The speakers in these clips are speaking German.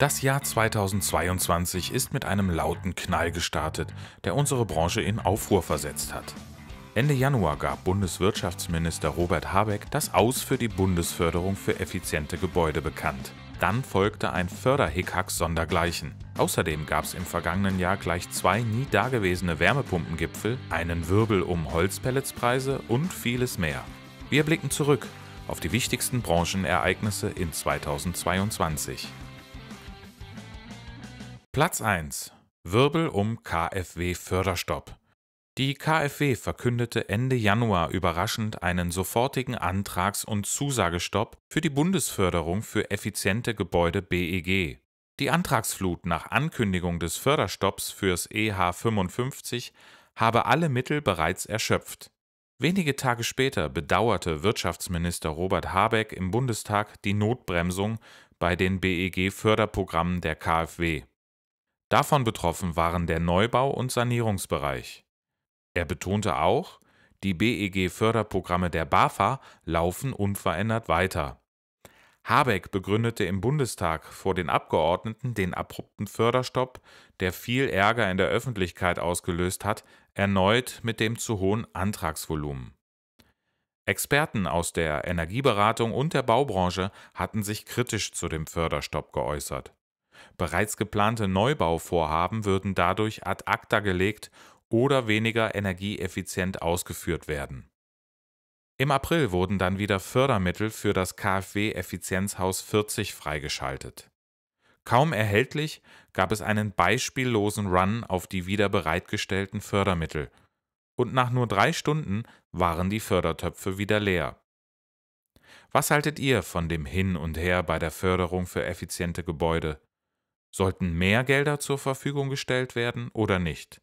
Das Jahr 2022 ist mit einem lauten Knall gestartet, der unsere Branche in Aufruhr versetzt hat. Ende Januar gab Bundeswirtschaftsminister Robert Habeck das Aus für die Bundesförderung für effiziente Gebäude bekannt. Dann folgte ein Förderhickhack sondergleichen. Außerdem gab es im vergangenen Jahr gleich zwei nie dagewesene Wärmepumpengipfel, einen Wirbel um Holzpelletspreise und vieles mehr. Wir blicken zurück auf die wichtigsten Branchenereignisse in 2022. Platz 1 Wirbel um KfW Förderstopp. Die KfW verkündete Ende Januar überraschend einen sofortigen Antrags- und Zusagestopp für die Bundesförderung für effiziente Gebäude BEG. Die Antragsflut nach Ankündigung des Förderstopps fürs EH 55 habe alle Mittel bereits erschöpft. Wenige Tage später bedauerte Wirtschaftsminister Robert Habeck im Bundestag die Notbremsung bei den BEG-Förderprogrammen der KfW. Davon betroffen waren der Neubau und Sanierungsbereich. Er betonte auch, die BEG-Förderprogramme der BAFA laufen unverändert weiter. Habeck begründete im Bundestag vor den Abgeordneten den abrupten Förderstopp, der viel Ärger in der Öffentlichkeit ausgelöst hat, erneut mit dem zu hohen Antragsvolumen. Experten aus der Energieberatung und der Baubranche hatten sich kritisch zu dem Förderstopp geäußert. Bereits geplante Neubauvorhaben würden dadurch ad acta gelegt oder weniger energieeffizient ausgeführt werden. Im April wurden dann wieder Fördermittel für das KfW Effizienzhaus 40 freigeschaltet. Kaum erhältlich gab es einen beispiellosen Run auf die wieder bereitgestellten Fördermittel, und nach nur drei Stunden waren die Fördertöpfe wieder leer. Was haltet ihr von dem Hin und Her bei der Förderung für effiziente Gebäude? Sollten mehr Gelder zur Verfügung gestellt werden oder nicht?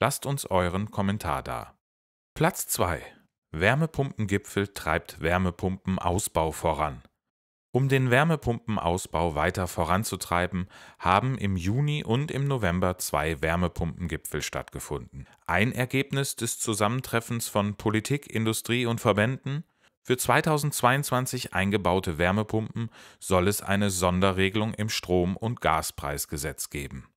Lasst uns euren Kommentar da. Platz 2. Wärmepumpengipfel treibt Wärmepumpenausbau voran. Um den Wärmepumpenausbau weiter voranzutreiben, haben im Juni und im November zwei Wärmepumpengipfel stattgefunden. Ein Ergebnis des Zusammentreffens von Politik, Industrie und Verbänden für 2022 eingebaute Wärmepumpen soll es eine Sonderregelung im Strom- und Gaspreisgesetz geben.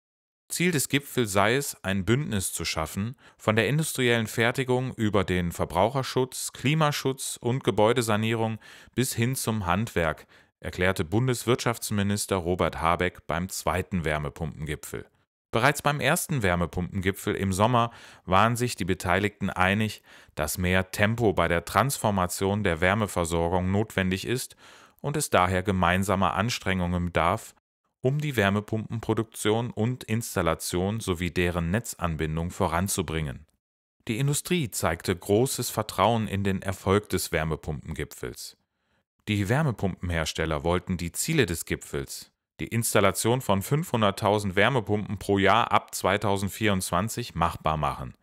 Ziel des Gipfels sei es, ein Bündnis zu schaffen, von der industriellen Fertigung über den Verbraucherschutz, Klimaschutz und Gebäudesanierung bis hin zum Handwerk, erklärte Bundeswirtschaftsminister Robert Habeck beim zweiten Wärmepumpengipfel. Bereits beim ersten Wärmepumpengipfel im Sommer waren sich die Beteiligten einig, dass mehr Tempo bei der Transformation der Wärmeversorgung notwendig ist und es daher gemeinsamer Anstrengungen bedarf, um die Wärmepumpenproduktion und Installation sowie deren Netzanbindung voranzubringen. Die Industrie zeigte großes Vertrauen in den Erfolg des Wärmepumpengipfels. Die Wärmepumpenhersteller wollten die Ziele des Gipfels, die Installation von 500.000 Wärmepumpen pro Jahr ab 2024 machbar machen.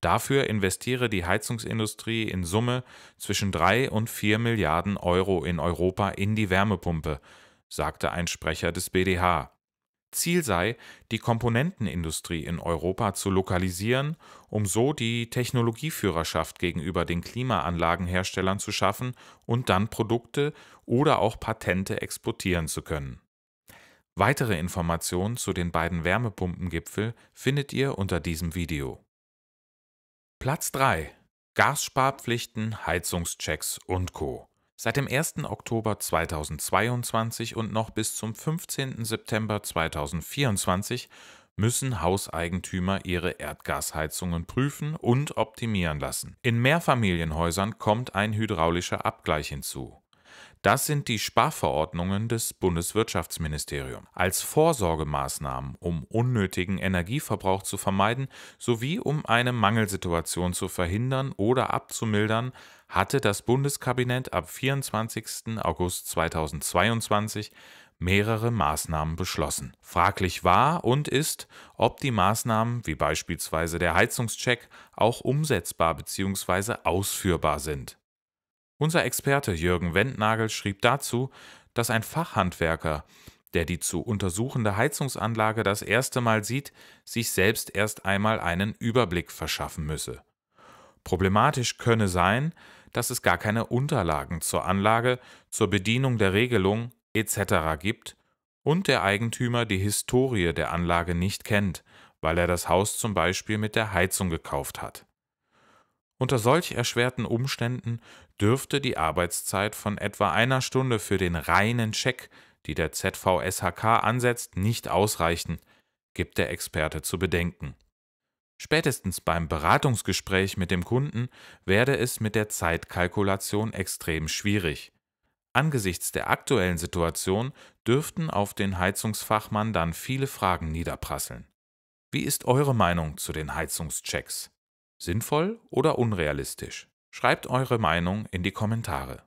Dafür investiere die Heizungsindustrie in Summe zwischen 3 und 4 Milliarden Euro in Europa in die Wärmepumpe, sagte ein Sprecher des BDH. Ziel sei, die Komponentenindustrie in Europa zu lokalisieren, um so die Technologieführerschaft gegenüber den Klimaanlagenherstellern zu schaffen und dann Produkte oder auch Patente exportieren zu können. Weitere Informationen zu den beiden Wärmepumpengipfel findet ihr unter diesem Video. Platz 3 Gassparpflichten, Heizungschecks und Co. Seit dem 1. Oktober 2022 und noch bis zum 15. September 2024 müssen Hauseigentümer ihre Erdgasheizungen prüfen und optimieren lassen. In Mehrfamilienhäusern kommt ein hydraulischer Abgleich hinzu. Das sind die Sparverordnungen des Bundeswirtschaftsministeriums. Als Vorsorgemaßnahmen, um unnötigen Energieverbrauch zu vermeiden sowie um eine Mangelsituation zu verhindern oder abzumildern, hatte das Bundeskabinett ab 24. August 2022 mehrere Maßnahmen beschlossen. Fraglich war und ist, ob die Maßnahmen wie beispielsweise der Heizungscheck auch umsetzbar bzw. ausführbar sind. Unser Experte Jürgen Wendnagel schrieb dazu, dass ein Fachhandwerker, der die zu untersuchende Heizungsanlage das erste Mal sieht, sich selbst erst einmal einen Überblick verschaffen müsse. Problematisch könne sein, dass es gar keine Unterlagen zur Anlage, zur Bedienung der Regelung etc. gibt und der Eigentümer die Historie der Anlage nicht kennt, weil er das Haus zum Beispiel mit der Heizung gekauft hat. Unter solch erschwerten Umständen dürfte die Arbeitszeit von etwa einer Stunde für den reinen Check, die der ZVSHK ansetzt, nicht ausreichen, gibt der Experte zu bedenken. Spätestens beim Beratungsgespräch mit dem Kunden werde es mit der Zeitkalkulation extrem schwierig. Angesichts der aktuellen Situation dürften auf den Heizungsfachmann dann viele Fragen niederprasseln. Wie ist eure Meinung zu den Heizungschecks? Sinnvoll oder unrealistisch? Schreibt eure Meinung in die Kommentare.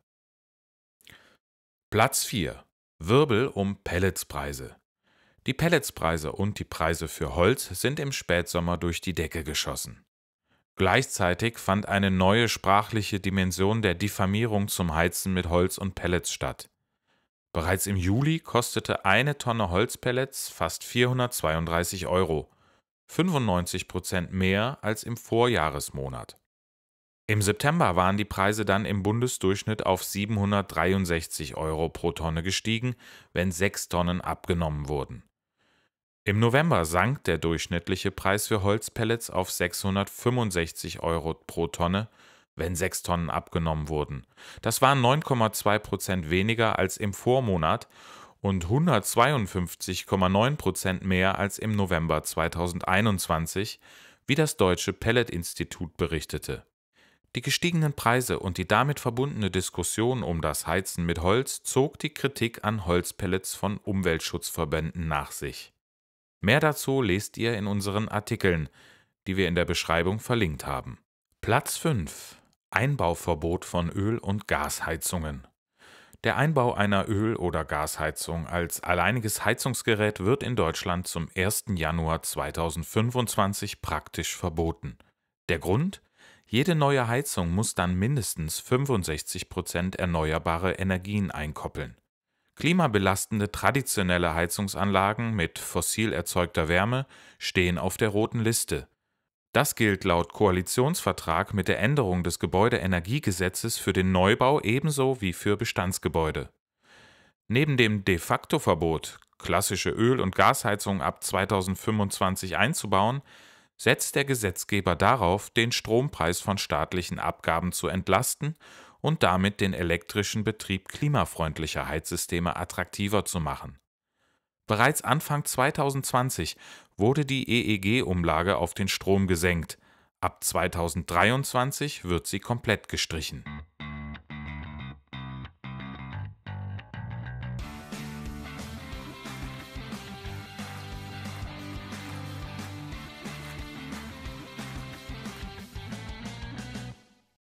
Platz 4. Wirbel um Pelletspreise. Die Pelletspreise und die Preise für Holz sind im Spätsommer durch die Decke geschossen. Gleichzeitig fand eine neue sprachliche Dimension der Diffamierung zum Heizen mit Holz und Pellets statt. Bereits im Juli kostete eine Tonne Holzpellets fast 432 Euro, 95 Prozent mehr als im Vorjahresmonat. Im September waren die Preise dann im Bundesdurchschnitt auf 763 Euro pro Tonne gestiegen, wenn sechs Tonnen abgenommen wurden. Im November sank der durchschnittliche Preis für Holzpellets auf 665 Euro pro Tonne, wenn sechs Tonnen abgenommen wurden. Das waren 9,2 Prozent weniger als im Vormonat und 152,9 Prozent mehr als im November 2021, wie das Deutsche Pellet-Institut berichtete. Die gestiegenen Preise und die damit verbundene Diskussion um das Heizen mit Holz zog die Kritik an Holzpellets von Umweltschutzverbänden nach sich. Mehr dazu lest ihr in unseren Artikeln, die wir in der Beschreibung verlinkt haben. Platz 5. Einbauverbot von Öl- und Gasheizungen. Der Einbau einer Öl- oder Gasheizung als alleiniges Heizungsgerät wird in Deutschland zum 1. Januar 2025 praktisch verboten. Der Grund? Jede neue Heizung muss dann mindestens 65 Prozent erneuerbare Energien einkoppeln. Klimabelastende traditionelle Heizungsanlagen mit fossil erzeugter Wärme stehen auf der roten Liste. Das gilt laut Koalitionsvertrag mit der Änderung des Gebäudeenergiegesetzes für den Neubau ebenso wie für Bestandsgebäude. Neben dem de facto Verbot, klassische Öl- und Gasheizungen ab 2025 einzubauen, setzt der Gesetzgeber darauf, den Strompreis von staatlichen Abgaben zu entlasten und damit den elektrischen Betrieb klimafreundlicher Heizsysteme attraktiver zu machen. Bereits Anfang 2020 wurde die EEG-Umlage auf den Strom gesenkt, ab 2023 wird sie komplett gestrichen.